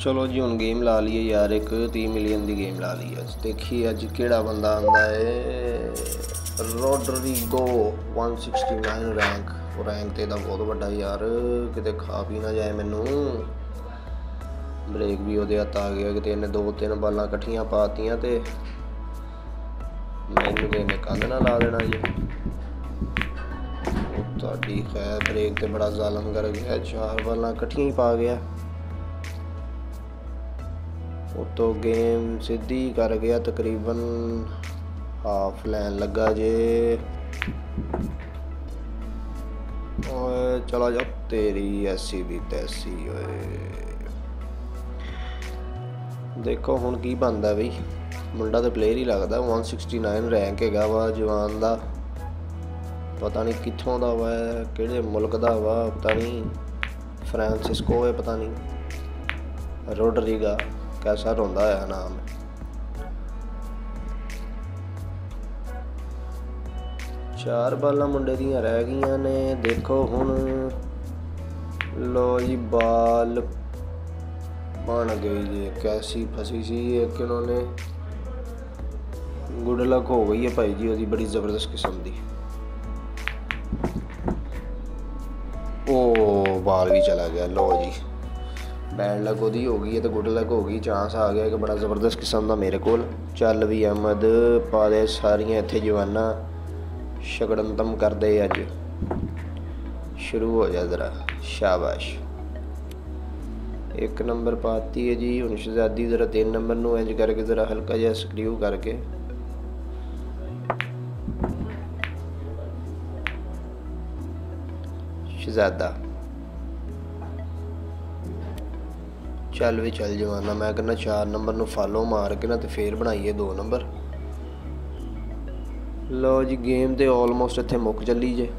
ਚਲੋ ਜੀ, ਹੁਣ ਗੇਮ ਲਾ ਲਈਏ ਯਾਰ, ਇੱਕ 30 ਮਿਲੀਅਨ ਦੀ ਗੇਮ ਲਾ ਲਈ ਅੱਜ ਦੇਖੀ ਅੱਜ ਕਿਹੜਾ ਬੰਦਾ ਆਂਦਾ ਏ। ਰੋਡਰੀਗੋ 169 ਰੈਂਕ ਉਹ ਰੈਂਕ ਤੇ ਦਾ ਬਹੁਤ ਵੱਡਾ ਯਾਰ, ਕਿਤੇ ਖਾ ਪੀ ਨਾ ਜਾਏ ਮੈਨੂੰ। ਬ੍ਰੇਕ ਵੀ ਉਹਦੇ ਹੱਥ ਆ ਗਿਆ, ਕਿਤੇ ਇਹਨੇ ਦੋ ਤਿੰਨ ਬਾਲਾਂ ਇਕੱਠੀਆਂ ਪਾਤੀਆਂ ਤੇ ਮੈਨੂੰ ਤੇ ਇਹਨੇ ਕੰਧ ਨਾ ਲਾ ਦੇਣਾ ਜੀ। ਤੁਹਾਡੀ ਖੈਰ ਬ੍ਰੇਕ ਤੇ ਬੜਾ ਜ਼ਾਲਮ ਕਰ ਗਿਆ, ਚਾਰ ਬਾਲਾਂ ਇਕੱਠੀਆਂ ਹੀ ਪਾ ਗਿਆ। ਉਤੋਂ ਗੇਮ ਸਿੱਧੀ ਕਰ ਗਿਆ, ਤਕਰੀਬਨ ਹਾਫ ਲੈਣ ਲੱਗਾ ਜੇ। ਓਏ, ਚਲਾ ਜਾ, ਤੇਰੀ ਐਸੀ ਦੀ ਤੈਸੀ, ਓਏ। ਦੇਖੋ, ਹੁਣ ਕੀ ਬੰਦਾ ਬਈ। ਮੁੰਡਾ ਤਾਂ ਪਲੇਅਰ ਹੀ ਲੱਗਦਾ 169 ਰੈਂਕ ਹੈਗਾ ਵਾ, ਜਵਾਨ ਦਾ। ਪਤਾ ਨਹੀਂ ਕਿੱਥੋਂ ਦਾ ਵਾ, ਕਿਹੜੇ ਮੁਲਕ ਦਾ ਵਾ, ਪਤਾ ਨਹੀਂ। ਫ੍ਰਾਂਸਿਸਕੋ ਹੈ, ਪਤਾ ਨਹੀਂ। ਰੋਡਰੀਗਾ ਕੈਸਾ ਰੋਂਦਾ ਹੈ ਨਾਮ। ਚਾਰ ਬਾਲਾਂ ਮੁੰਡੇ ਦੀਆਂ ਰਹਿ ਗਈਆਂ ਨੇ। ਦੇਖੋ ਹੁਣ। ਲੋ ਜੀ, ਬਾਲ ਬਣ ਗਈ ਜੀ। ਕੈਸੀ ਫਸੀ ਸੀ, ਇੱਕ ਇਹਨਾਂ ਨੇ ਗੁੱਡ ਲੱਕ ਹੋ ਗਈ ਹੈ ਭਾਈ ਜੀ, ਉਹਦੀ ਬੜੀ ਜ਼ਬਰਦਸਤ ਕਿਸਮ ਦੀ। ਉਹ ਬਾਲ ਵੀ ਚਲਾ ਗਿਆ ਲੋ ਜੀ। ਬੈਡ ਲੱਗ ਉਹਦੀ ਹੋ ਗਈ ਹੈ ਤੇ ਗੁੱਡ ਲੱਗ ਹੋ ਗਈ ਚਾਂਸ ਆ ਗਿਆ ਕਿ ਬੜਾ ਜ਼ਬਰਦਸਤ ਕਿਸਮ ਦਾ ਮੇਰੇ ਕੋਲ। ਚੱਲ ਵੀ ਅਹਿਮਦ, ਪਾ ਦੇ ਸਾਰੀਆਂ ਇੱਥੇ ਜਵਾਨਾਂ। ਸ਼ਗੜੰਤਮ ਕਰਦੇ ਅੱਜ। ਸ਼ੁਰੂ ਹੋ ਜਾ ਜ਼ਰਾ, ਸ਼ਾਬਾਸ਼। ਇੱਕ ਨੰਬਰ ਪਾਤੀ ਹੈ ਜੀ, ਹੁਣ ਸ਼ਹਜ਼ਾਦੀ ਜ਼ਰਾ ਤਿੰਨ ਨੰਬਰ ਨੂੰ ਇੰਜ ਕਰਕੇ ਜ਼ਰਾ ਹਲਕਾ ਜਿਹਾ ਸਕਰੀਊ ਕਰਕੇ। ਸ਼ਹਜ਼ਾਦਾ। ਚੱਲ ਵੀ ਚੱਲ ਜਵਾਨਾ, ਮੈਂ ਕਹਿੰਦਾ 4 ਨੰਬਰ ਨੂੰ ਫਾਲੋ ਮਾਰ ਕੇ ਨਾ ਤੇ ਫੇਰ ਬਣਾਈਏ 2 ਨੰਬਰ। ਲੋ ਜੀ ਗੇਮ ਤੇ ਆਲਮੋਸਟ ਇੱਥੇ ਮੁੱਕ ਚੱਲੀ ਜੇ।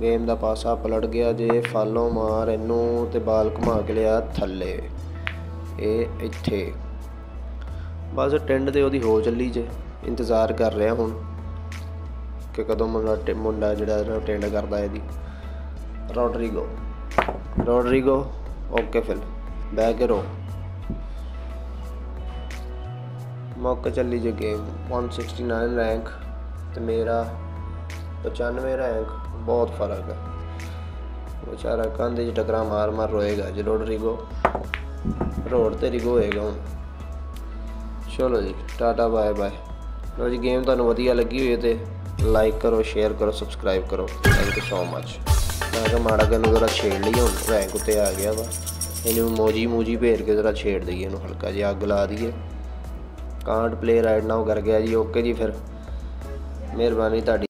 ਗੇਮ ਦਾ ਪਾਸਾ ਪਲਟ ਗਿਆ ਜੇ, ਫਾਲੋ ਮਾਰ ਇਹਨੂੰ ਤੇ ਬਾਲ ਘੁਮਾ ਕੇ ਲਿਆ ਥੱਲੇ। ਇਹ ਇੱਥੇ। ਬਸ ਟੈਂਡ ਤੇ ਉਹਦੀ ਹੋ ਚੱਲੀ ਜੇ, ਇੰਤਜ਼ਾਰ ਕਰ ਰਿਹਾ ਹੁਣ ਕਿ ਕਦੋਂ ਮੁੰਡਾ ਮੁੰਡਾ ਜਿਹੜਾ ਟੈਂਡ ਕਰਦਾ ਇਹਦੀ। ਰੋਡਰੀਗੋ। ਰੋਡਰੀਗੋ ਓਕੇ ਫਿਰ। ਬਹਿ ਕੇ ਰੋ। ਮੌਕੇ ਚੱਲੀ ਜੇ ਗੇਮ 169 ਰੈਂਕ ਤੇ ਮੇਰਾ 95 ਰੈਂਕ ਬਹੁਤ ਫ਼ਰਕ ਹੈ। ਵਿਚਾਰਾ ਕੰਧ 'ਚ ਟਕਰਾ ਮਾਰ ਮਾਰ ਰੋਏਗਾ ਜੇ ਰੋਡਰੀਗੋ ਰੋਡ ਤੇ ਰਿਗੋ ਹੋਏਗਾ ਹੁਣ। ਚਲੋ ਜੀ, ਟਾਟਾ ਬਾਏ ਬਾਏ। ਲੋ ਜੀ ਗੇਮ ਤੁਹਾਨੂੰ ਵਧੀਆ ਲੱਗੀ ਹੋਈ ਹੈ ਤੇ ਲਾਈਕ ਕਰੋ ਸ਼ੇਅਰ ਕਰੋ ਸਬਸਕ੍ਰਾਈਬ ਕਰੋ। ਥੈਂਕ ਯੂ ਸੋ ਮਚ ਮੈਂ ਕਿਹਾ ਮਾੜਾ ਜਿਹਾ ਨੂੰ ਜ਼ਰਾ ਛੇੜ ਲਈ ਹੁਣ ਰੈਂਕ ਉੱਤੇ ਆ ਗਿਆ ਵਾ। ਇਹਨੂੰ ਮੋਜੀ ਮੂਜੀ ਭੇਜ ਕੇ ਜ਼ਰਾ ਛੇੜ ਦਈਏ ਇਹਨੂੰ, ਹਲਕਾ ਜਿਹਾ ਅੱਗ ਲਾ ਦਈਏ। ਕਾਂਟ ਪਲੇ ਰਾਈਟ ਨਾਓ ਕਰ ਗਿਆ ਜੀ ਓਕੇ ਜੀ ਫਿਰ। ਮਿਹਰਬਾਨੀ ਤੁਹਾਡੀ।